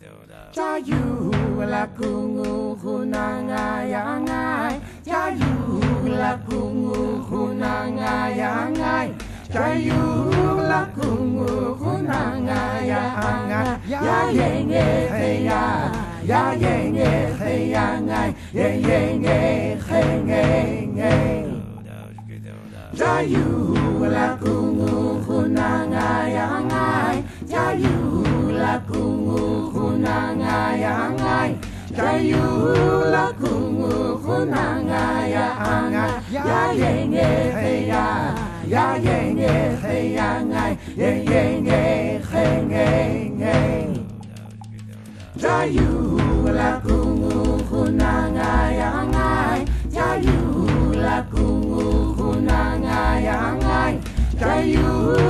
Jayu la kungu hunanga yangai Jayu la kungu hunanga yangai Jayu la kungu hunanga yangai Ya yenge he ya Ya yenge he yangai Ye yenge he nge nge Jayu la hunanga yangai Jayu la kungu hunanga yangai Ya yenge he ya Ya yenge he yangai Ye yenge he nge nge Jayu la kungu hunanga yangai Jayu la kungu hunanga yangai Jayu